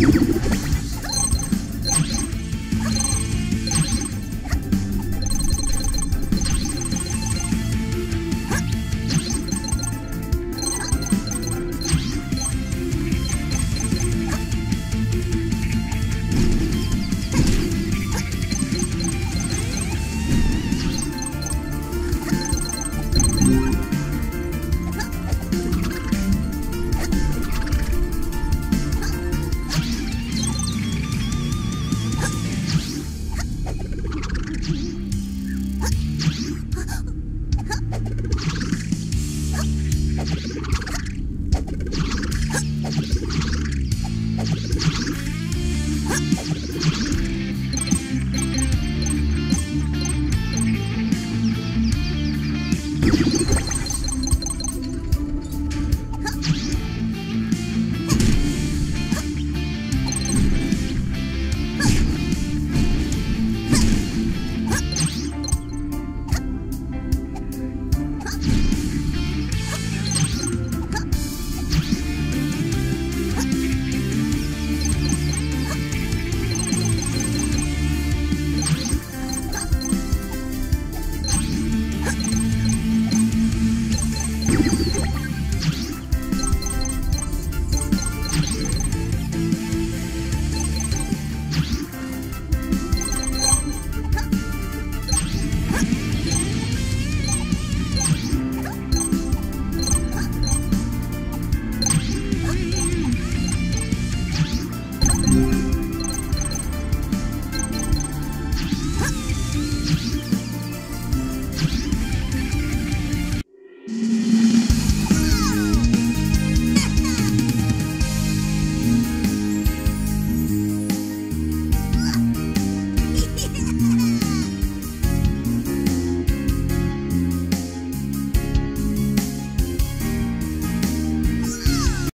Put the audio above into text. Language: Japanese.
you. you